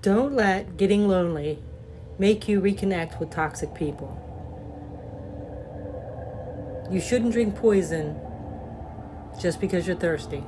Don't let getting lonely make you reconnect with toxic people. You shouldn't drink poison just because you're thirsty.